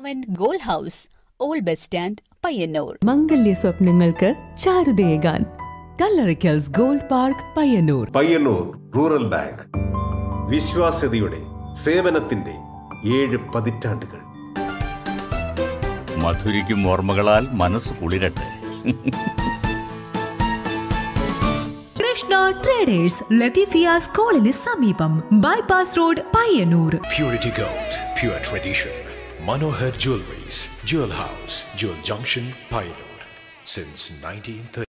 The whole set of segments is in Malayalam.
Pavan gold house old bus stand Payyanur. മംഗല്യ സ്വപ്നങ്ങൾക്ക് ചാരുതേകാൻ Kallarikkals gold park Payyanur. Payyanur rural bank. വിശ്വാസ്യതയുടെ സേവനത്തിന്റെ ഏഴ് പതിറ്റാണ്ടുകൾ. മധുരിക്കും ഓർമ്മകളാൽ മനസ്സ് കുളിരട്ടെ. കൃഷ്ണ ട്രേഡേഴ്സ് ലത്തീഫിയ സ്കൂളിന് സമീപം. Bypass road Payyanur. Purity Gold, pure tradition. Manohar Jewelries, Jewel House, Jewel Junction, Pioneer. Since 1930.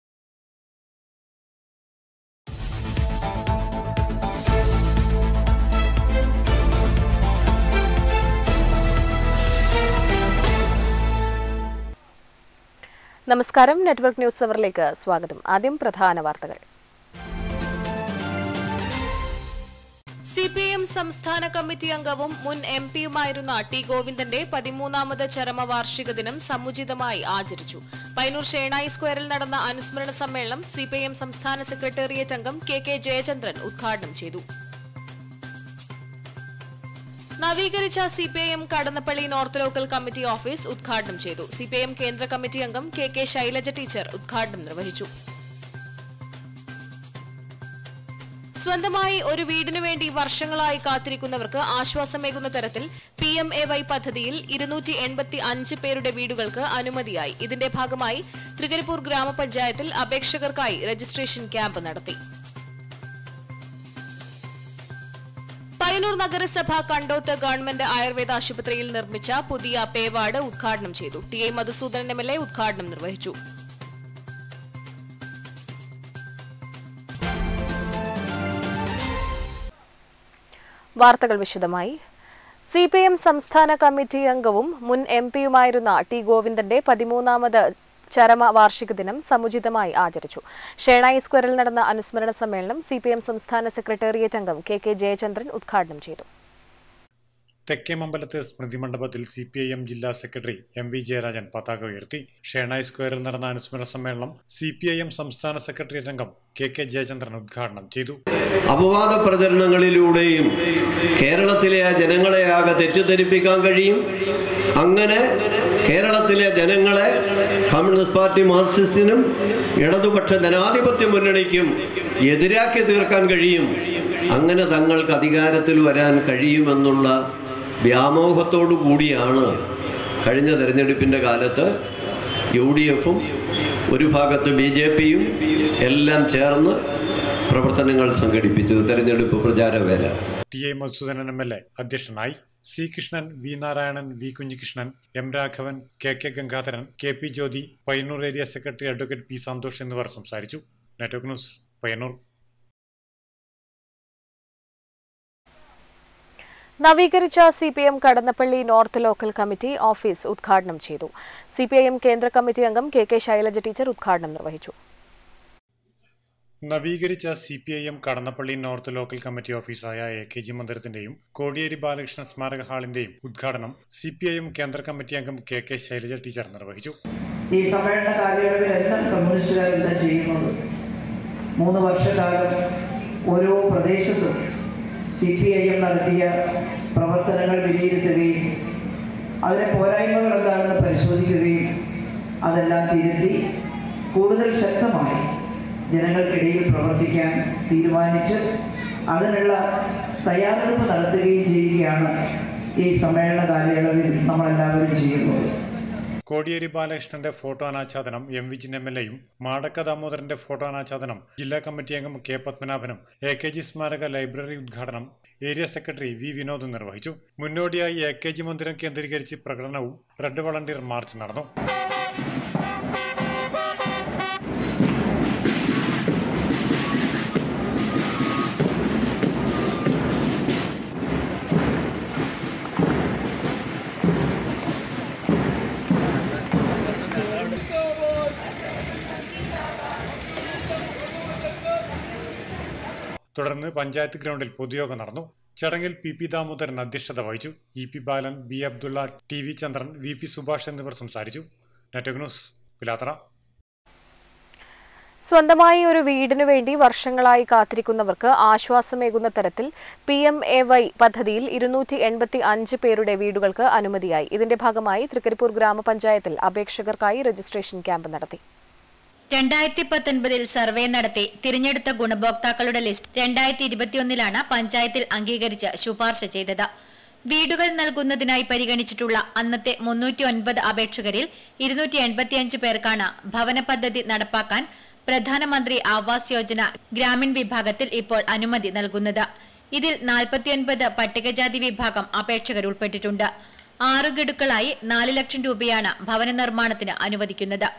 നമസ്കാരം നെറ്റ്വർക്ക് ന്യൂസ് അവറിലേക്ക് സ്വാഗതം ആദ്യം പ്രധാന വാർത്തകൾ സി പി എം സംസ്ഥാന കമ്മിറ്റി അംഗവും മുൻ എം പിയുമായിരുന്ന ടി ഗോവിന്ദന്റെ പതിമൂന്നാമത് ചരമവാർഷിക ദിനം സമുചിതമായി ആചരിച്ചു. പൈനൂർ ഷേണായി സ്ക്വയറിൽ നടന്ന അനുസ്മരണ സമ്മേളനം സി പി എം സംസ്ഥാന സെക്രട്ടേറിയറ്റ് അംഗം കെ കെ ജയചന്ദ്രൻ ഉദ്ഘാടനം ചെയ്തു. നവീകരിച്ച C P I M Kadannappally north local committee office ഉദ്ഘാടനം ചെയ്തു. സി പി ഐ എം കേന്ദ്ര കമ്മിറ്റി അംഗം കെ കെ ശൈലജ ടീച്ചർ ഉദ്ഘാടനം നിർവഹിച്ചു. സ്വന്തമായി ഒരു വീടിനു വേണ്ടി വർഷങ്ങളായി കാത്തിരിക്കുന്നവർക്ക് ആശ്വാസമേകുന്ന തരത്തിൽ പി എം എ വൈ പദ്ധതിയിൽ ഇരുന്നൂറ്റി എൺപത്തി അഞ്ച് പേരുടെ വീടുകൾക്ക് അനുമതിയായി. ഇതിന്റെ ഭാഗമായി തൃകരിപ്പൂർ ഗ്രാമപഞ്ചായത്തിൽ അപേക്ഷകർക്കായി രജിസ്ട്രേഷൻ ക്യാമ്പ് നടത്തി. പയ്യന്നൂർ നഗരസഭ കണ്ടോത്ത് ഗവൺമെന്റ് ആയുർവേദ ആശുപത്രിയിൽ നിർമ്മിച്ച പുതിയ പേവാർഡ് ഉദ്ഘാടനം ചെയ്തു. T A Madhusoodanan M L A ഉദ്ഘാടനം നിർവഹിച്ചു. വാർത്തകൾ വിശദമായി. സി പി എം സംസ്ഥാന കമ്മിറ്റി അംഗവും മുൻ എം പിയുമായിരുന്ന ടി ഗോവിന്ദന്റെ പതിമൂന്നാമത് ചരമ വാർഷിക ദിനം സമുചിതമായി ആചരിച്ചു. ഷേണായി സ്ക്വയറിൽ നടന്ന അനുസ്മരണ സമ്മേളനം സി സംസ്ഥാന സെക്രട്ടേറിയറ്റ് അംഗം കെ കെ ജയചന്ദ്രൻ ഉദ്ഘാടനം ചെയ്തു. തെക്കേമമ്പലത്ത് സ്മൃതി മണ്ഡപത്തിൽ സി പി ഐ എം ജില്ലാ സെക്രട്ടറി എം വി ജയരാജൻ പതാക ഉയർത്തി. ഷേണായി സ്ക്വയറിൽ നടന്ന അനുസ്മരണ സമ്മേളനം സി പി ഐ എം സംസ്ഥാന സെക്രട്ടറി രംഗം കെ കെ ജയചന്ദ്രൻ ഉദ്ഘാടനം ചെയ്തു. അപവാദ പ്രചരണങ്ങളിലൂടെയും കേരളത്തിലെ ആ ജനങ്ങളെ ആകെ തെറ്റിദ്ധരിപ്പിക്കാൻ കഴിയും. അങ്ങനെ കേരളത്തിലെ ജനങ്ങളെ കമ്മ്യൂണിസ്റ്റ് പാർട്ടി മാർക്സിസ്റ്റിനും ഇടതുപക്ഷ ജനാധിപത്യ മുന്നണിക്കും എതിരാക്കി തീർക്കാൻ കഴിയും. അങ്ങനെ തങ്ങൾക്ക് അധികാരത്തിൽ വരാൻ കഴിയുമെന്നുള്ള വ്യാമോഹത്തോടു കൂടിയാണ് കഴിഞ്ഞ തെരഞ്ഞെടുപ്പിന്റെ കാലത്ത് യു ഡി എഫും ഒരു ഭാഗത്ത് ബി ജെ പിയും എല്ലാം ചേർന്ന് പ്രവർത്തനങ്ങൾ സംഘടിപ്പിച്ചത് തെരഞ്ഞെടുപ്പ് പ്രചാരവേല. T A Madhusoodanan M L A അധ്യക്ഷനായി C Krishnan V Narayanan V Kunhikrishnan M Raghavan K K Gangadharan K P Jyothi Payyanur area secretary advocate P Santhosh എന്നിവർ സംസാരിച്ചു. Network news Payyanur. നവീകരിച്ച C P M Kadannappally north local committee office ഉദ്ഘാടനം ചെയ്തു. സി പി ഐ എം കേന്ദ്ര കമ്മിറ്റി അംഗം കെ കെ ശൈലജ ടീച്ചർ ഉദ്ഘാടനം നിർവഹിച്ചു. നവീകരിച്ച C P I M Kadannappally north local committee ഓഫീസായ A K G മന്ദിരത്തിന്റെയും കോടിയേരി ബാലകൃഷ്ണൻ സ്മാരക ഹാളിന്റെയും ഉദ്ഘാടനം സി പി ഐ എം കേന്ദ്ര കമ്മിറ്റി അംഗം കെ കെ ശൈലജ ടീച്ചർ നിർവഹിച്ചു. ഈ സമ്മേളന എന്താ ചെയ്യുന്നത്? മൂന്ന് വർഷക്കാലം ഓരോ പ്രദേശത്തും സി പി ഐ എം നടത്തിയ പ്രവർത്തനങ്ങൾ വിലയിരുത്തുകയും അതിലെ പോരായ്മകൾ എന്താണെന്ന് പരിശോധിക്കുകയും അതെല്ലാം തിരുത്തി കൂടുതൽ ശക്തമായി ജനങ്ങൾക്കിടയിൽ പ്രവർത്തിക്കാൻ തീരുമാനിച്ച് അതിനുള്ള തയ്യാറെടുപ്പ് നടത്തുകയും ചെയ്യുകയാണ് ഈ സമ്മേളന കാലയളവിൽ നമ്മളെല്ലാവരും ചെയ്യുന്നത്. കോടിയേരി ബാലകൃഷ്ണന്റെ ഫോട്ടോ അനാച്ഛാദനം M Vijin M L എയും മാടക്ക ദാമോദരന്റെ ഫോട്ടോ അനാച്ഛാദനം ജില്ലാ കമ്മിറ്റി അംഗം കെ പത്മനാഭനും എ കെ ജി സ്മാരക ലൈബ്രറി ഉദ്ഘാടനം ഏരിയ സെക്രട്ടറി വി വിനോദും നിർവഹിച്ചു. മുന്നോടിയായി എ കെ ജി മന്ദിരം കേന്ദ്രീകരിച്ച് പ്രകടനവും റെഡ് വളണ്ടിയർ മാർച്ച് നടന്നു. തുടർന്ന് പഞ്ചായത്ത് ഗ്രൗണ്ടിൽ പൊതുയോഗം നടന്നു. ചടങ്ങിൽ പി പി ദാമോദരൻ അധ്യക്ഷത വഹിച്ചു. E P Balan B Abdullah T V Chandran V P Subhash എന്നിവർ സംസാരിച്ചു. സ്വന്തമായി ഒരു വീടിനു വേണ്ടി വർഷങ്ങളായി കാത്തിരിക്കുന്നവർക്ക് ആശ്വാസമേകുന്ന തരത്തിൽ പി എം എ വൈ പദ്ധതിയിൽ ഇരുന്നൂറ്റി എൺപത്തി അഞ്ച് പേരുടെ വീടുകൾക്ക് അനുമതിയായി. ഇതിന്റെ ഭാഗമായി തൃക്കരിപ്പൂർ ഗ്രാമപഞ്ചായത്തിൽ അപേക്ഷകർക്കായി രജിസ്ട്രേഷൻ ക്യാമ്പ് നടത്തി. രണ്ടായിരത്തി പത്തൊൻപതിൽ സർവേ നടത്തി തിരഞ്ഞെടുത്ത ഗുണഭോക്താക്കളുടെ ലിസ്റ്റ് രണ്ടായിരത്തി ഇരുപത്തിയൊന്നിലാണ് പഞ്ചായത്തിൽ അംഗീകരിച്ച് ശുപാർശ ചെയ്തത്. വീടുകൾ നൽകുന്നതിനായി പരിഗണിച്ചിട്ടുള്ള അന്നത്തെ മുന്നൂറ്റി ഒൻപത് അപേക്ഷകരിൽ ഇരുന്നൂറ്റി എൺപത്തിയഞ്ച് പേർക്കാണ് ഭവന പദ്ധതി നടപ്പാക്കാൻ പ്രധാനമന്ത്രി ആവാസ് യോജന ഗ്രാമീൺ വിഭാഗത്തിൽ ഇപ്പോൾ അനുമതി നൽകുന്നത്. ഇതിൽ നാൽപ്പത്തിയൊൻപത് പട്ടികജാതി വിഭാഗം അപേക്ഷകർ ഉൾപ്പെട്ടിട്ടുണ്ട്. ആറു ഗഡുക്കളായി നാല് ലക്ഷം രൂപയാണ് ഭവന നിർമ്മാണത്തിന് അനുവദിക്കുന്നത്.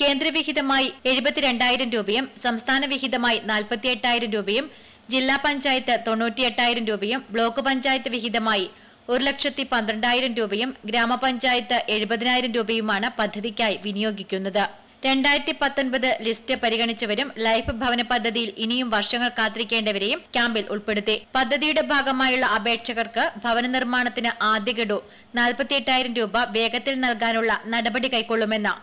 കേന്ദ്രവിഹിതമായി എഴുപത്തിരണ്ടായിരം രൂപയും സംസ്ഥാന വിഹിതമായി നാൽപ്പത്തിയെട്ടായിരം രൂപയും ജില്ലാ പഞ്ചായത്ത് തൊണ്ണൂറ്റിയെട്ടായിരം രൂപയും ബ്ലോക്ക് പഞ്ചായത്ത് വിഹിതമായി ഒരു ലക്ഷത്തി പന്ത്രണ്ടായിരം രൂപയും ഗ്രാമപഞ്ചായത്ത് എഴുപതിനായിരം രൂപയുമാണ് പദ്ധതിക്കായി വിനിയോഗിക്കുന്നത്. രണ്ടായിരത്തി പത്തൊൻപത് ലിസ്റ്റ് പരിഗണിച്ചവരും ലൈഫ് ഭവന പദ്ധതിയിൽ ഇനിയും വർഷങ്ങൾ കാത്തിരിക്കേണ്ടവരെയും ക്യാമ്പിൽ ഉൾപ്പെടുത്തി. പദ്ധതിയുടെ ഭാഗമായുള്ള അപേക്ഷകർക്ക് ഭവന നിർമ്മാണത്തിന് ആദ്യഗഡു നാൽപ്പത്തിയെട്ടായിരം രൂപ വേഗത്തിൽ നൽകാനുള്ള നടപടി കൈക്കൊള്ളുമെന്ന്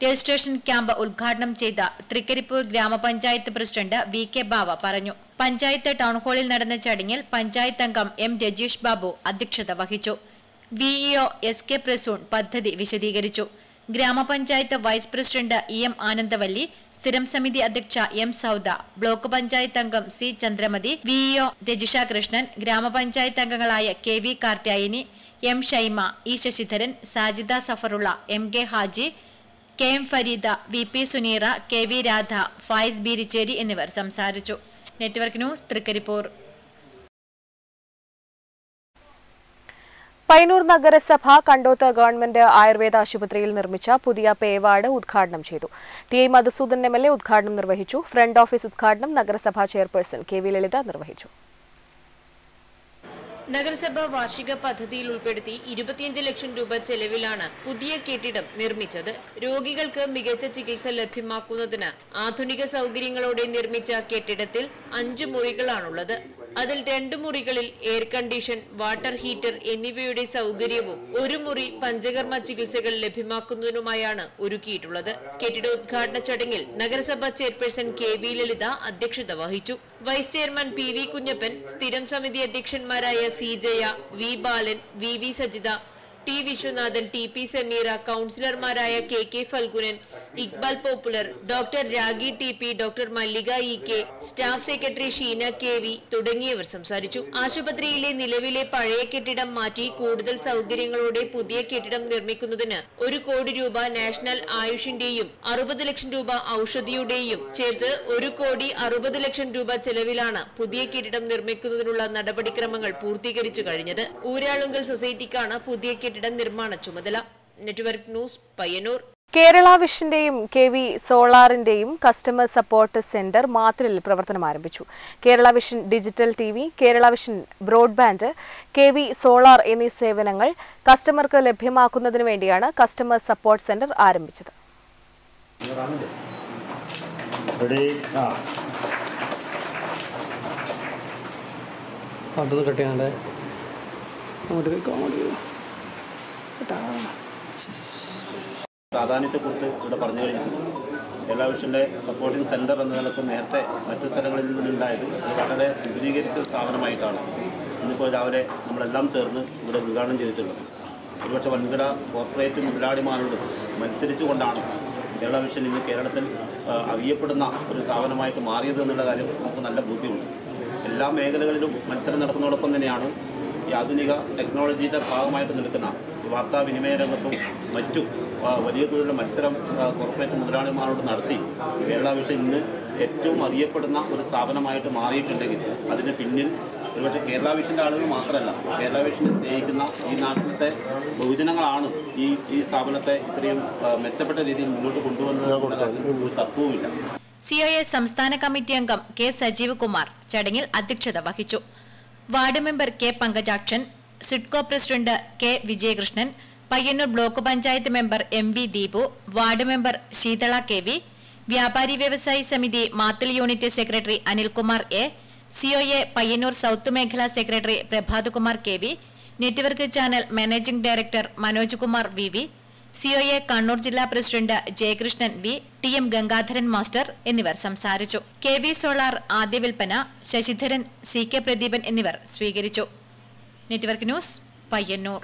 രജിസ്ട്രേഷൻ ക്യാമ്പ് ഉദ്ഘാടനം ചെയ്ത തൃക്കരിപ്പൂർ ഗ്രാമപഞ്ചായത്ത് പ്രസിഡന്റ് വി കെ ബാവ പറഞ്ഞു. പഞ്ചായത്ത് ടൗൺഹാളിൽ നടന്ന ചടങ്ങിൽ പഞ്ചായത്ത് അംഗം എം രജീഷ് ബാബു അധ്യക്ഷത വഹിച്ചു. വിഇഒ എസ് കെ പ്രസൂൺ പദ്ധതി വിശദീകരിച്ചു. ഗ്രാമപഞ്ചായത്ത് vice president E M Anandavalli സ്ഥിരം സമിതി അധ്യക്ഷ എം സൗദ ബ്ലോക്ക് പഞ്ചായത്ത് അംഗം സി ചന്ദ്രമതി വിഇഒ രജിഷ കൃഷ്ണൻ ഗ്രാമപഞ്ചായത്ത് അംഗങ്ങളായ K V Karthyayani M Shaima E Sasidharan Sajida Safarulla M K Haji K M Fareeda V P Suneera K V Radha Fayis Beericheri എന്നിവർ സംസാരിച്ചു. Network news Trikaripur. പയ്യന്നൂർ നഗരസഭ കണ്ടോത്ത് ഗവൺമെന്റ് ആയുർവേദ ആശുപത്രിയിൽ നിർമ്മിച്ച പുതിയ പേവാർഡ് ഉദ്ഘാടനം ചെയ്തു. T I Madhusudan M L A ഉദ്ഘാടനം നിർവഹിച്ചു. ഫ്രണ്ട് ഓഫീസ് ഉദ്ഘാടനം നഗരസഭാ ചെയർപേഴ്സൺ കെ വി ലളിത നിർവഹിച്ചു. നഗരസഭ വാർഷിക പദ്ധതിയിൽ ഉൾപ്പെടുത്തി ഇരുപത്തിയഞ്ച് ലക്ഷം രൂപ ചെലവിലാണ് പുതിയ കെട്ടിടം നിർമ്മിച്ചത്. രോഗികൾക്ക് മികച്ച ചികിത്സ ലഭ്യമാക്കുന്നതിന് ആധുനിക സൗകര്യങ്ങളോടെ നിർമ്മിച്ച കെട്ടിടത്തിൽ അഞ്ച് മുറികളാണുള്ളത്. അതിൽ രണ്ട് മുറികളിൽ എയർ കണ്ടീഷൻ വാട്ടർ ഹീറ്റർ എന്നിവയുടെ സൗകര്യവും ഒരു മുറി പഞ്ചകർമ്മ ചികിത്സകൾ ലഭ്യമാക്കുന്നതിനുമായാണ് ഒരുക്കിയിട്ടുള്ളത്. കെട്ടിട ഉദ്ഘാടന ചടങ്ങിൽ നഗരസഭാ ചെയർപേഴ്സൺ കെ വി ലളിത അധ്യക്ഷത വഹിച്ചു. Vice chairman P V Kunhappan സ്ഥിരം സമിതി അധ്യക്ഷന്മാരായ C Jaya V Balan V V Sajitha T Viswanathan T P Sameera കൗൺസിലർമാരായ K K Phalgunan Iqbal popular. Doctor Ragi T P doctor Mallika E K staff secretary Sheena K V തുടങ്ങിയവർ സംസാരിച്ചു. ആശുപത്രിയിലെ നിലവിലെ പഴയ കെട്ടിടം മാറ്റി കൂടുതൽ സൗകര്യങ്ങളോടെ പുതിയ കെട്ടിടം നിർമ്മിക്കുന്നതിന് ഒരു കോടി രൂപ നാഷണൽ ആയുഷിന്റെയും അറുപത് ലക്ഷം രൂപ ഔഷധിയുടെയും ചേർത്ത് ഒരു കോടി അറുപത് ലക്ഷം രൂപ ചെലവിലാണ് പുതിയ കെട്ടിടം നിർമ്മിക്കുന്നതിനുള്ള നടപടിക്രമങ്ങൾ പൂർത്തീകരിച്ചു കഴിഞ്ഞത്. ഊരാളുങ്കൽ സൊസൈറ്റിക്കാണ് പുതിയ കെട്ടിടം നിർമ്മാണ ചുമതല. Network news Payyanur. Kerala വിഷന്റെയും K V സോളാറിന്റെയും കസ്റ്റമർ സപ്പോർട്ട് സെന്റർ മാത്രയിൽ പ്രവർത്തനം ആരംഭിച്ചു. Kerala Vision digital T V Kerala Vision broadband K V solar എന്നീ സേവനങ്ങൾ കസ്റ്റമർക്ക് ലഭ്യമാക്കുന്നതിന് വേണ്ടിയാണ് കസ്റ്റമർ സപ്പോർട്ട് സെന്റർ ആരംഭിച്ചത്. അങ്ങോട്ട് പ്രാധാന്യത്തെക്കുറിച്ച് ഇവിടെ പറഞ്ഞു കഴിഞ്ഞു. കേരള വിഷന്റെ സപ്പോർട്ടിംഗ് സെന്റർ എന്ന നിലയ്ക്ക് നേരത്തെ മറ്റു സ്ഥലങ്ങളിൽ നിന്നുണ്ടായത് അത് വളരെ വിപുലീകരിച്ച സ്ഥാപനമായിട്ടാണ് ഇന്നിപ്പോൾ രാവിലെ നമ്മളെല്ലാം ചേർന്ന് ഇവിടെ ഉദ്ഘാടനം ചെയ്തിട്ടുള്ളത്. ഒരുപക്ഷെ വൻകിട കോർപ്പറേറ്റ് മുതലാളിമാരോട് മത്സരിച്ചുകൊണ്ടാണ് കേരള വിഷൻ ഇന്ന് കേരളത്തിൽ അറിയപ്പെടുന്ന ഒരു സ്ഥാപനമായിട്ട് മാറിയത് എന്നുള്ള കാര്യം നമുക്ക് നല്ല ബോധ്യമുണ്ട്. എല്ലാ മേഖലകളിലും മത്സരം നടക്കുന്നതോടൊപ്പം തന്നെയാണ് ഈ ആധുനിക ടെക്നോളജിയുടെ ഭാഗമായിട്ട് നിൽക്കുന്ന വാർത്താവിനിമയ രംഗത്തും മറ്റും വലിയ തോതിലുള്ള മത്സരം കോർപ്പറേറ്റ് മുതലാളിമാരോട് നടത്തി. കേരള വിഷൻ ഇന്ന് ഏറ്റവും അറിയപ്പെടുന്ന ഒരു സ്ഥാപനമായിട്ട് മാറിയിട്ടുണ്ടെങ്കിൽ അതിന് പിന്നിൽ ഒരുപക്ഷെ കേരള വിഷന്റെ ആളുകൾ മാത്രമല്ല കേരള വിഷനെ സ്നേഹിക്കുന്ന ഈ നാട്ടിലത്തെ ബഹുജനങ്ങളാണ് ഈ ഈ സ്ഥാപനത്തെ ഇത്രയും മെച്ചപ്പെട്ട രീതിയിൽ മുന്നോട്ട് കൊണ്ടുവന്നത് ഒരു തത്വവുമില്ല. എസ് സംസ്ഥാന കമ്മിറ്റി അംഗം കെ സജീവ് കുമാർ ചടങ്ങിൽ അധ്യക്ഷത വഹിച്ചു. Ward member K Pankajakshan SIDCO president K Vijayakrishnan Payyanur block panchayat member M V Deepu ward member Sheethala K V വ്യാപാരി വ്യവസായി സമിതി Mathil unit secretary Anilkumar A COA Payyanur south മേഖലാ secretary Prabhath Kumar K V network channel managing director Manoj Kumar V V COA Kannur ജില്ലാ president Jayakrishnan V T M Gangadharan master എന്നിവർ സംസാരിച്ചു. കെ വി സോളാർ ആദ്യ വിൽപ്പന ശശിധരൻ സി കെ പ്രദീപൻ എന്നിവർ സ്വീകരിച്ചു. Network news Payyanur.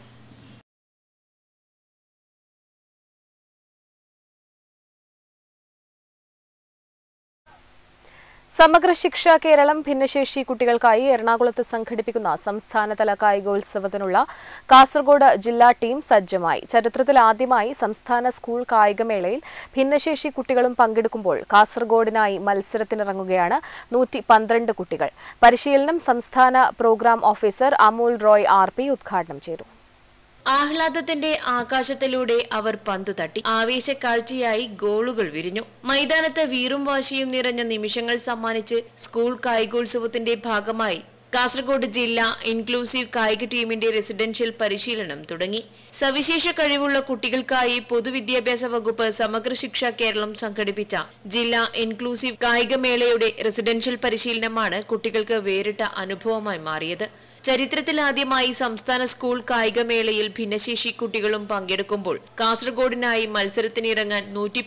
സമഗ്ര ശിക്ഷ കേരളം ഭിന്നശേഷി കുട്ടികൾക്കായി എറണാകുളത്ത് സംഘടിപ്പിക്കുന്ന സംസ്ഥാനതല കായികോത്സവത്തിനുള്ള കാസർഗോഡ് ജില്ലാ ടീം സജ്ജമായി. ചരിത്രത്തിൽ ആദ്യമായി സംസ്ഥാന സ്കൂൾ കായികമേളയിൽ ഭിന്നശേഷി കുട്ടികളും പങ്കെടുക്കുമ്പോൾ കാസർഗോഡിനായി മത്സരത്തിനിറങ്ങുകയാണ് നൂറ്റി കുട്ടികൾ. പരിശീലനം സംസ്ഥാന programme officer Amul Roy R ഉദ്ഘാടനം ചെയ്തു. ആഹ്ലാദത്തിന്റെ ആകാശത്തിലൂടെ അവർ പന്തു തട്ടി. ആവേശക്കാഴ്ചയായി ഗോളുകൾ വിരിഞ്ഞു. മൈതാനത്ത് വീറും വാശിയും നിറഞ്ഞ നിമിഷങ്ങൾ സമ്മാനിച്ച് സ്കൂൾ കായികോത്സവത്തിന്റെ ഭാഗമായി കാസർഗോഡ് ജില്ലാ ഇൻക്ലൂസീവ് കായിക ടീമിന്റെ റെസിഡൻഷ്യൽ പരിശീലനം തുടങ്ങി. സവിശേഷ കഴിവുള്ള കുട്ടികൾക്കായി പൊതുവിദ്യാഭ്യാസ വകുപ്പ് സമഗ്ര ശിക്ഷ കേരളം സംഘടിപ്പിച്ച ജില്ലാ ഇൻക്ലൂസീവ് കായികമേളയുടെ റെസിഡൻഷ്യൽ പരിശീലനമാണ് കുട്ടികൾക്ക് വേറിട്ട അനുഭവമായി മാറിയത്. ചരിത്രത്തിലാദ്യമായി സംസ്ഥാന സ്കൂൾ കായികമേളയിൽ ഭിന്നശേഷി കുട്ടികളും പങ്കെടുക്കുമ്പോൾ കാസർഗോഡിനായി മത്സരത്തിനിറങ്ങാൻ നൂറ്റി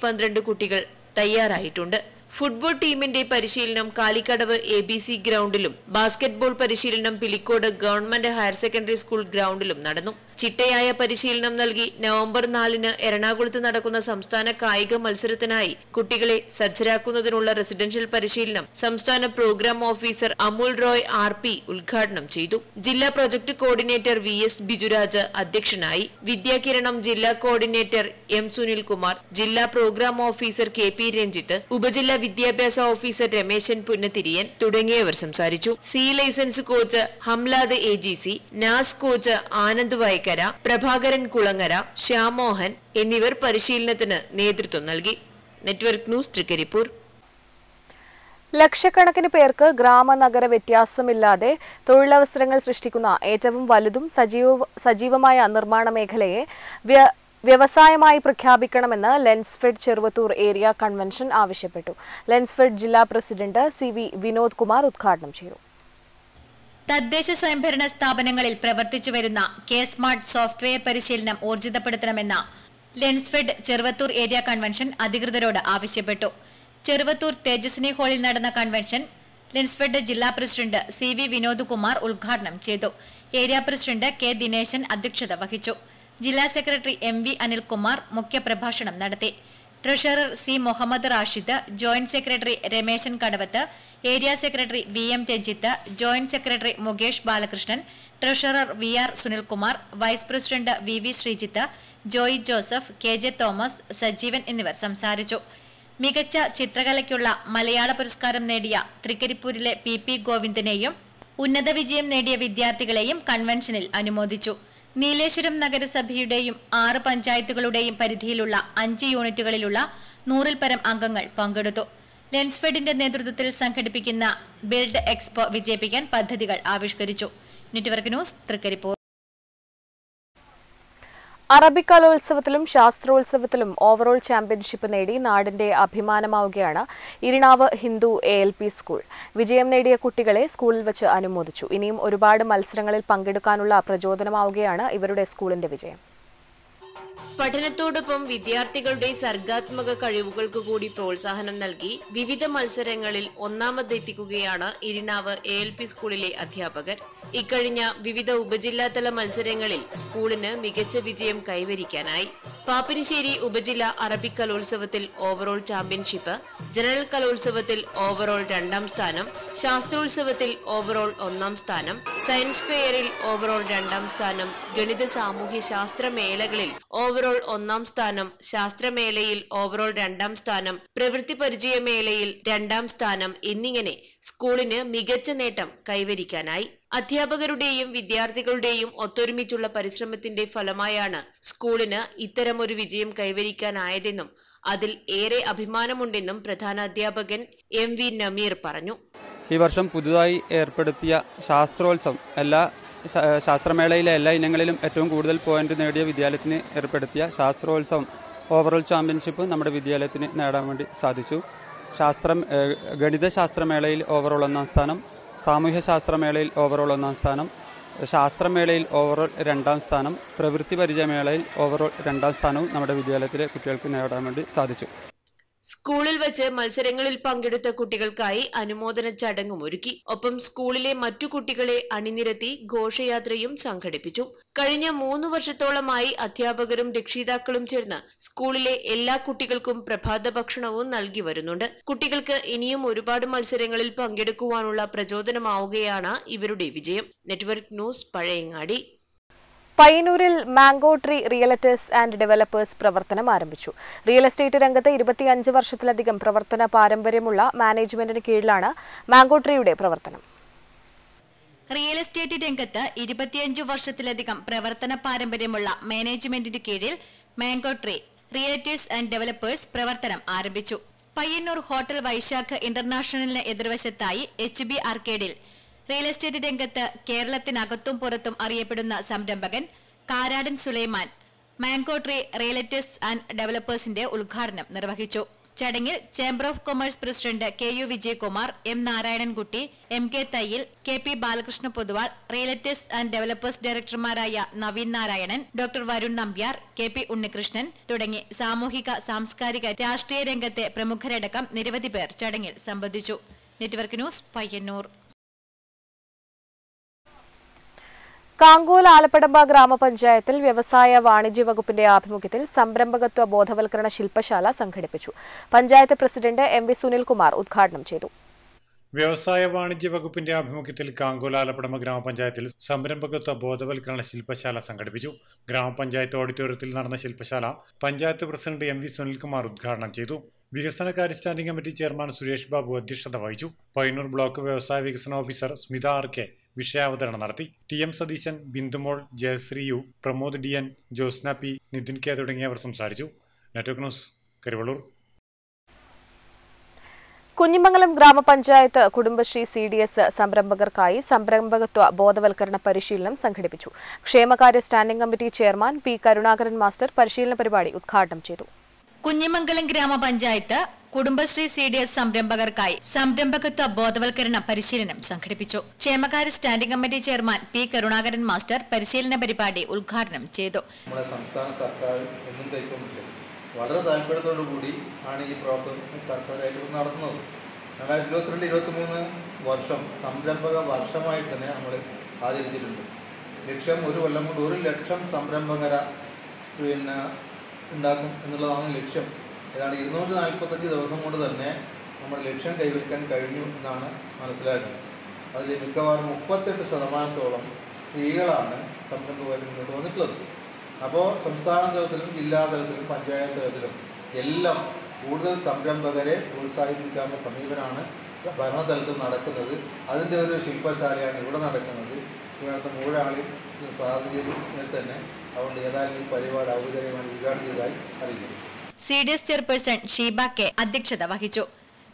കുട്ടികൾ തയ്യാറായിട്ടുണ്ട്. ഫുട്ബോൾ ടീമിന്റെ പരിശീലനം കാലിക്കടവ് എ ബി സി ഗ്രൗണ്ടിലും ബാസ്കറ്റ്ബോൾ പരിശീലനം Pilicode government higher secondary school ഗ്രൗണ്ടിലും നടന്നു. ചിട്ടയായ പരിശീലനം നൽകി നവംബർ നാലിന് എറണാകുളത്ത് നടക്കുന്ന സംസ്ഥാന കായിക മത്സരത്തിനായി കുട്ടികളെ സജ്ജരാക്കുന്നതിനുള്ള റെസിഡൻഷ്യൽ പരിശീലനം സംസ്ഥാന programme officer Amul Roy R P ഉദ്ഘാടനം ചെയ്തു. ജില്ലാ project coordinator V S Bijuraj അധ്യക്ഷനായി. വിദ്യാകിരണം ജില്ലാ കോർഡിനേറ്റർ എം സുനിൽകുമാർ ജില്ലാ programme officer K P Ranjith ഉപജില്ലാ വിദ്യാഭ്യാസ ഓഫീസർ രമേശൻ പുന്നത്തിരിയൻ തുടങ്ങിയവർ സംസാരിച്ചു. C licence coach Hamlad A G C Nas coach Anand Vaikkara Prabhakaran Kulangara Shyamohan എന്നിവർ പരിശീലനത്തിന് നേതൃത്വം നൽകി. Network news Thrikkaripur. ലക്ഷക്കണക്കിന് പേർക്ക് ഗ്രാമ ഗ്രാമനഗര വ്യത്യാസമില്ലാതെ തൊഴിലവസരങ്ങൾ സൃഷ്ടിക്കുന്ന ഏറ്റവും വലുതും സജീവ സജീവമായ നിർമ്മാണ മേഖലയെ വ്യവസായമായി പ്രഖ്യാപിക്കണമെന്ന് ലെൻസ്ഫെഡ് ചെറുവത്തൂർ ഏരിയ കൺവെൻഷൻ ആവശ്യപ്പെട്ടു. ലെൻസ്ഫെഡ് ജില്ലാ president C V Vinod Kumar ഉദ്ഘാടനം ചെയ്തു. തദ്ദേശ സ്വയംഭരണ സ്ഥാപനങ്ങളിൽ പ്രവർത്തിച്ചു വരുന്ന കെ സ്മാർട്ട് സോഫ്റ്റ്വെയർ പരിശീലനം ഊർജിതപ്പെടുത്തണമെന്ന ലെൻസ്ഫെഡ് ചെറുവത്തൂർ ഏരിയ കൺവെൻഷൻ അധികൃതരോട് ആവശ്യപ്പെട്ടു. ചെറുവത്തൂർ തേജസ്വിനി ഹാളിൽ നടന്ന കൺവെൻഷൻ ലെൻസ്ഫെഡ് ജില്ലാ president C V Vinod Kumar ഉദ്ഘാടനം ചെയ്തു. ഏരിയ പ്രസിഡന്റ് കെ ദിനേശൻ അധ്യക്ഷത വഹിച്ചു. ജില്ലാ സെക്രട്ടറി എം വി അനിൽകുമാർ മുഖ്യപ്രഭാഷണം നടത്തി. Treasurer C Muhammad Rashid joint secretary Rameshan Kadavath area secretary V M Ranjith joint secretary Mukesh Balakrishnan treasurer V R Sunilkumar vice president V V Sreejith Joy Joseph K J Thomas Sajeevan എന്നിവർ സംസാരിച്ചു. മികച്ച ചിത്രകലയ്ക്കുള്ള മലയാള പുരസ്കാരം നേടിയ തൃക്കരിപ്പൂരിലെ പി പി ഗോവിന്ദനെയും ഉന്നത വിജയം നേടിയ വിദ്യാർത്ഥികളെയും കൺവെൻഷനിൽ അനുമോദിച്ചു. നീലേശ്വരം നഗരസഭയുടെയും ആറ് പഞ്ചായത്തുകളുടെയും പരിധിയിലുള്ള അഞ്ച് യൂണിറ്റുകളിലുള്ള നൂറിൽ പരം അംഗങ്ങൾ പങ്കെടുത്തു. ലെൻസ്ഫെഡിന്റെ നേതൃത്വത്തിൽ സംഘടിപ്പിക്കുന്ന ബിൽഡ് എക്സ്പോ വിജയിപ്പിക്കാൻ പദ്ധതികൾ ആവിഷ്കരിച്ചു. നെറ്റ്വർക്ക് ന്യൂസ് തൃക്കരിപ്പൂർ അറബിക് കലോത്സവത്തിലും ശാസ്ത്രോത്സവത്തിലും ഓവറോൾ ചാമ്പ്യൻഷിപ്പ് നേടി നാടിന്റെ അഭിമാനമാവുകയാണ് Irinav Hindu A L P school വിജയം നേടിയ കുട്ടികളെ സ്കൂളിൽ വെച്ച് അനുമോദിച്ചു. ഇനിയും ഒരുപാട് മത്സരങ്ങളിൽ പങ്കെടുക്കാനുള്ള പ്രചോദനമാവുകയാണ് ഇവരുടെ സ്കൂളിന്റെ വിജയം. പഠനത്തോടൊപ്പം വിദ്യാർത്ഥികളുടെ സർഗാത്മക കഴിവുകൾക്ക് കൂടി പ്രോത്സാഹനം നൽകി വിവിധ മത്സരങ്ങളിൽ ഒന്നാമതെത്തിക്കുകയാണ് ഇരിണാവ് എ എൽ പി സ്കൂളിലെ അധ്യാപകർ. ഇക്കഴിഞ്ഞ വിവിധ ഉപജില്ലാതല മത്സരങ്ങളിൽ സ്കൂളിന് മികച്ച വിജയം കൈവരിക്കാനായി. പാപ്പിനിശ്ശേരി ഉപജില്ല അറബിക് കലോത്സവത്തിൽ ഓവറോൾ ചാമ്പ്യൻഷിപ്പ് ജനറൽ കലോത്സവത്തിൽ ഓവറോൾ രണ്ടാം സ്ഥാനം ശാസ്ത്രോത്സവത്തിൽ ഓവറോൾ ഒന്നാം സ്ഥാനം സയൻസ് ഫെയറിൽ ഓവറോൾ രണ്ടാം സ്ഥാനം ഗണിത സാമൂഹ്യ ശാസ്ത്ര മേളകളിൽ ഓവറോൾ ഒന്നാം സ്ഥാനം ശാസ്ത്രമേളയിൽ ഓവറോൾ രണ്ടാം സ്ഥാനം പ്രവൃത്തി പരിചയ മേളയിൽ രണ്ടാം സ്ഥാനം എന്നിങ്ങനെ സ്കൂളിന് മികച്ച നേട്ടം കൈവരിക്കാനായി. അധ്യാപകരുടെയും വിദ്യാർത്ഥികളുടെയും ഒത്തൊരുമിച്ചുള്ള പരിശ്രമത്തിന്റെ ഫലമായാണ് സ്കൂളിന് ഇത്തരമൊരു വിജയം കൈവരിക്കാനായതെന്നും അതിൽ ഏറെ അഭിമാനമുണ്ടെന്നും പ്രധാന അധ്യാപകൻ എം വി നമീർ പറഞ്ഞു. ഈ വർഷം പുതുതായി ഏർപ്പെടുത്തിയ ശാസ്ത്രോത്സവം എല്ലാ ശാസ്ത്രമേളയിലെ എല്ലാ ഇനങ്ങളിലും ഏറ്റവും കൂടുതൽ പോയിന്റ് നേടിയ വിദ്യാലയത്തിന് ഏർപ്പെടുത്തിയ ശാസ്ത്രോത്സവം ഓവറോൾ ചാമ്പ്യൻഷിപ്പ് നമ്മുടെ വിദ്യാലയത്തിന് നേടാൻ വേണ്ടി സാധിച്ചു. ശാസ്ത്രം ഗണിത ശാസ്ത്രമേളയിൽ ഓവറോൾ ഒന്നാം സ്ഥാനം സാമൂഹ്യ ശാസ്ത്രമേളയിൽ ഓവറോൾ ഒന്നാം സ്ഥാനം ശാസ്ത്രമേളയിൽ ഓവറോൾ രണ്ടാം സ്ഥാനം പ്രവൃത്തി പരിചയമേളയിൽ ഓവറോൾ രണ്ടാം സ്ഥാനവും നമ്മുടെ വിദ്യാലയത്തിലെ കുട്ടികൾക്ക് നേടാൻ വേണ്ടി സാധിച്ചു. സ്കൂളിൽ വെച്ച് മത്സരങ്ങളിൽ പങ്കെടുത്ത കുട്ടികൾക്കായി അനുമോദന ചടങ്ങും ഒരുക്കി. ഒപ്പം സ്കൂളിലെ മറ്റു കുട്ടികളെ അണിനിരത്തി ഘോഷയാത്രയും സംഘടിപ്പിച്ചു. കഴിഞ്ഞ മൂന്ന് വർഷത്തോളമായി അധ്യാപകരും രക്ഷിതാക്കളും ചേർന്ന് സ്കൂളിലെ എല്ലാ കുട്ടികൾക്കും പ്രഭാത ഭക്ഷണവും നൽകി വരുന്നുണ്ട്. കുട്ടികൾക്ക് ഇനിയും ഒരുപാട് മത്സരങ്ങളിൽ പങ്കെടുക്കുവാനുള്ള പ്രചോദനമാവുകയാണ് ഇവരുടെ വിജയം. Network news Pazhayangadi. പയ്യന്നൂരിൽ mango tree realtors and developers പ്രവർത്തനം ആരംഭിച്ചു. റിയൽ എസ്റ്റേറ്റ് രംഗത്ത് ഇരുപത്തിയഞ്ച് വർഷത്തിലധികം പ്രവർത്തന പാരമ്പര്യമുള്ള മാനേജ്മെന്റിന് കീഴിലാണ് മാംഗോ ട്രീയുടെ പ്രവർത്തനം. റിയൽ എസ്റ്റേറ്റ് രംഗത്ത് ഇരുപത്തിയഞ്ച് വർഷത്തിലധികം പ്രവർത്തന പാരമ്പര്യമുള്ള മാനേജ്മെന്റിന് കീഴിൽ mango tree realtors and developers പ്രവർത്തനം ആരംഭിച്ചു. പയ്യന്നൂർ ഹോട്ടൽ വൈശാഖ് ഇന്റർനാഷണലിന് എതിർവശത്തായി എച്ച് ബി ആർക്കേഡിൽ റിയൽ എസ്റ്റേറ്റ് രംഗത്ത് കേരളത്തിനകത്തും പുറത്തും അറിയപ്പെടുന്ന സംരംഭകൻ Karadan Sulaiman mango tree realtors and ഡെവലപ്പേഴ്സിന്റെ ഉദ്ഘാടനം നിർവഹിച്ചു. ചടങ്ങിൽ chamber of commerce president K U Vijayakumar M Narayanankutty M K Thayyil K P Balakrishna Poduval realtors and developers ഡയറക്ടർമാരായ Naveen Narayanan doctor Varun Nambiar K P Unnikrishnan തുടങ്ങി സാമൂഹിക സാംസ്കാരിക രാഷ്ട്രീയ രംഗത്തെ പ്രമുഖരടക്കം നിരവധി പേർ ചടങ്ങിൽ സംബന്ധിച്ചു. Network news Payyanur. Kankol Alappadamba ഗ്രാമപഞ്ചായത്തിൽ വ്യവസായ വാണിജ്യ വകുപ്പിന്റെ ആഭിമുഖ്യത്തിൽ സംരംഭകത്വ ബോധവൽക്കരണ ശില്പശാല സംഘടിപ്പിച്ചു. Panchayat president M V Sunilkumar ഉദ്ഘാടനം ചെയ്തു. വ്യവസായ വാണിജ്യ വകുപ്പിന്റെ ആഭിമുഖ്യത്തിൽ കാങ്കോൽ ആലപ്പടമ്പ ഗ്രാമപഞ്ചായത്തിൽ സംരംഭകത്വ ബോധവൽക്കരണ ശില്പശാല സംഘടിപ്പിച്ചു. ഗ്രാമപഞ്ചായത്ത് ഓഡിറ്റോറിയത്തിൽ നടന്ന ശില്പശാല panchayat president M V Sunilkumar ഉദ്ഘാടനം ചെയ്തു. വികസനകാര്യ standing committee chairman Suresh Babu അധ്യക്ഷത വഹിച്ചു. പയ്യന്നൂർ ബ്ലോക്ക് വ്യവസായ വികസന ഓഫീസർ സ്മിത ആർ കെ വിഷയാവതരണം നടത്തി. T M Satheesan Bindumol Jayasree U Pramod D N Josna P Nithin K തുടങ്ങിയവർ സംസാരിച്ചു. Network news Karuvalloor. കുഞ്ഞിമംഗലം ഗ്രാമപഞ്ചായത്ത് കുടുംബശ്രീ സി ഡി എസ് സംരംഭകർക്കായി സംരംഭകത്വ ബോധവൽക്കരണ പരിശീലനം സംഘടിപ്പിച്ചു. ക്ഷേമകാര്യ standing committee chairman P Karunakaran master പരിശീലന പരിപാടി ഉദ്ഘാടനം ചെയ്തു. കുഞ്ഞിമംഗലം ഗ്രാമപഞ്ചായത്ത് കുടുംബശ്രീ സി ഡി എസ് സംരംഭകർക്കായി സംരംഭകത്വ ബോധവൽക്കരണ പരിശീലനം സംഘടിപ്പിച്ചു. ക്ഷേമകാര്യ standing committee chairman P Karunakaran master പരിശീലന പരിപാടി ഉദ്ഘാടനം ചെയ്തു. നമ്മുടെ സംസ്ഥാന സർക്കാർ എന്നും കൈക്കൊണ്ടില്ല. വളരെ താല്പര്യത്തോടു ആണ് ഈ പ്രവർത്തനം ഏറ്റെടുത്ത് നടത്തുന്നത്. രണ്ടായിരത്തി ഇരുപത്തിരണ്ട് ഇരുപത്തിമൂന്ന് വർഷം സംരംഭക വർഷമായി തന്നെ നമ്മൾ ആചരിച്ചിട്ടുണ്ട്. ലക്ഷ്യം ഒരു കൊല്ലം കൊണ്ട് ഒരു ലക്ഷം സംരംഭകര പിന്നെ ഉണ്ടാക്കും എന്നുള്ളതാണ് ലക്ഷ്യം. ഏതാണ്ട് ഇരുന്നൂറ്റി നാൽപ്പത്തഞ്ച് ദിവസം കൊണ്ട് തന്നെ നമ്മൾ ലക്ഷ്യം കൈവരിക്കാൻ കഴിഞ്ഞു എന്നാണ് മനസ്സിലാക്കുന്നത്. അതിൽ മിക്കവാറും മുപ്പത്തെട്ട് ശതമാനത്തോളം സ്ത്രീകളാണ് സംരംഭകർ മുന്നോട്ട് വന്നിട്ടുള്ളത്. അപ്പോൾ സംസ്ഥാന തലത്തിലും ജില്ലാ തലത്തിലും പഞ്ചായത്ത് തലത്തിലും എല്ലാം കൂടുതൽ സംരംഭകരെ പ്രോത്സാഹിപ്പിക്കാവുന്ന സമീപനമാണ് ഭരണതലത്തിൽ നടക്കുന്നത്. അതിന്റെ ഒരു ശില്പശാലയാണ് ഇവിടെ നടക്കുന്നത്. ഇവിടുത്തെ മൂഴാളിയും സ്വാതന്ത്ര്യത്തിൽ തന്നെ അതുകൊണ്ട് ഏതായാലും ഈ പരിപാടി ഔപചാരികമായി ഉദ്ഘാടനം ചെയ്തതായി അറിയിക്കുന്നു. C D S chairperson Sheeba K അധ്യക്ഷത വഹിച്ചു.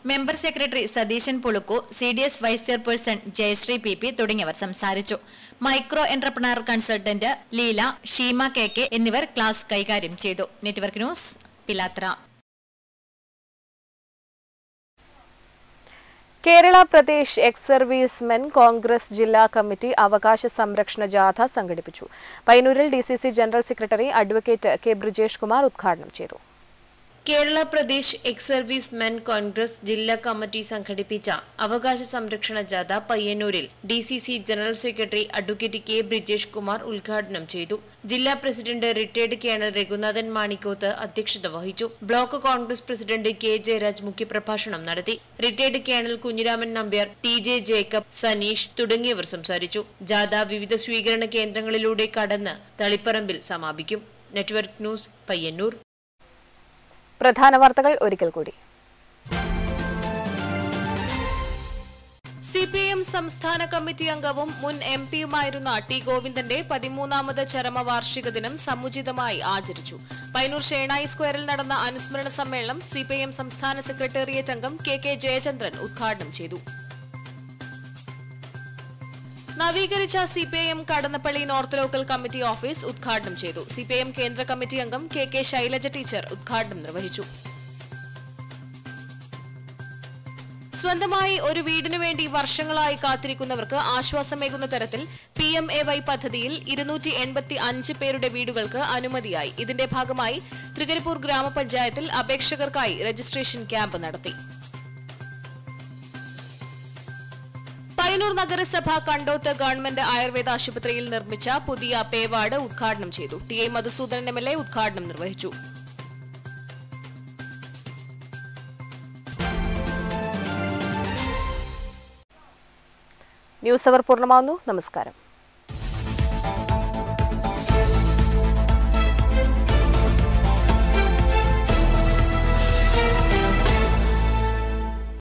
Member secretary Satheesan Pulukku C D S vice chairperson Jayasree P P തുടങ്ങിയവർ സംസാരിച്ചു. Micro entrepreneur consultant Leela Sheema K K എന്നിവർ ക്ലാസ് കൈകാര്യം ചെയ്തു. Network news Pilathara. Kerala Pradesh ex servicemen Congress ജില്ലാ കമ്മിറ്റി അവകാശ സംരക്ഷണ ജാഥ സംഘടിപ്പിച്ചു. പയ്യന്നൂരിൽ D general secretary advocate K Brijesh Kumar ഉദ്ഘാടനം ചെയ്തു. Kerala Pradesh ex service men Congress ജില്ലാ കമ്മിറ്റി സംഘടിപ്പിച്ച അവകാശ സംരക്ഷണ ജാഥ പയ്യന്നൂരിൽ D C C general secretary advocate K Brijesh Kumar ഉദ്ഘാടനം ചെയ്തു. ജില്ലാ president retired colonel Raghunathan Manikoth അധ്യക്ഷത വഹിച്ചു. Block Congress president K. Jayaraj മുഖ്യപ്രഭാഷണം നടത്തി. Retired colonel Kunhiraman Nambiar T. J. Jacob Saneesh തുടങ്ങിയവർ സംസാരിച്ചു. ജാഥ വിവിധ സ്വീകരണ കേന്ദ്രങ്ങളിലൂടെ കടന്ന് തളിപ്പറമ്പിൽ സമാപിക്കും. Network news Payyanur. പ്രധാന വാർത്തകൾ ഒരിക്കൽ കൂടി. സി പി എം സംസ്ഥാന കമ്മിറ്റി അംഗവും മുൻ എം പിയുമായിരുന്ന ടി ഗോവിന്ദന്റെ പതിമൂന്നാമത് ചരമവാർഷിക ദിനം സമുചിതമായി ആചരിച്ചു. പൈനൂർ ഷേണായി സ്ക്വയറിൽ നടന്ന അനുസ്മരണ സമ്മേളനം സി സംസ്ഥാന സെക്രട്ടേറിയറ്റ് അംഗം കെ കെ ജയചന്ദ്രൻ ഉദ്ഘാടനം ചെയ്തു. നവീകരിച്ച C P I M Kadannappally north local committee office ഉദ്ഘാടനം ചെയ്തു. സി പി ഐ കേന്ദ്ര കമ്മിറ്റി അംഗം കെ കെ ശൈലജ ടീച്ചർ ഉദ്ഘാടനം നിർവഹിച്ചു. സ്വന്തമായി ഒരു വീടിനു വേണ്ടി വർഷങ്ങളായി കാത്തിരിക്കുന്നവർക്ക് ആശ്വാസമേകുന്ന തരത്തിൽ പി എം എ വൈ പദ്ധതിയിൽ ഇരുന്നൂറ്റി എൺപത്തി അഞ്ച് പേരുടെ വീടുകൾക്ക് അനുമതിയായി. ഇതിന്റെ ഭാഗമായി തൃകരിപ്പൂർ ഗ്രാമപഞ്ചായത്തിൽ അപേക്ഷകർക്കായി രജിസ്ട്രേഷൻ ക്യാമ്പ് നടത്തി. പയ്യന്നൂർ നഗരസഭ കണ്ടോത്ത് ഗവൺമെന്റ് ആയുർവേദ ആശുപത്രിയിൽ നിർമ്മിച്ച പുതിയ പേവാർഡ് ഉദ്ഘാടനം ചെയ്തു. T A Madhusoodanan M L A ഉദ്ഘാടനം നിർവഹിച്ചു. ന്യൂസ് അവർ പൂർണമാവുന്നു. നമസ്കാരം.